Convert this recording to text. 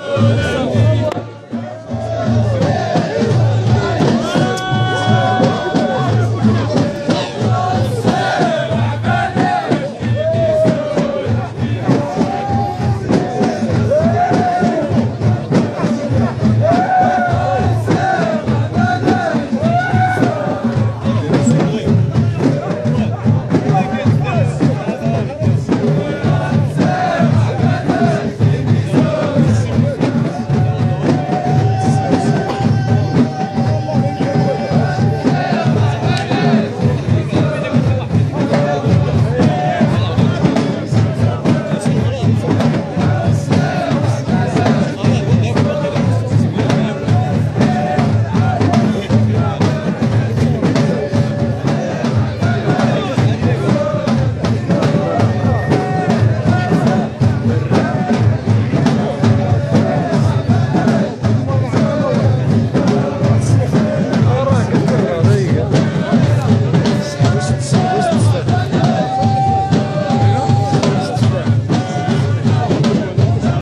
Hallelujah.